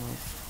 Vamos.